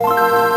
you.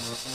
Mm-hmm.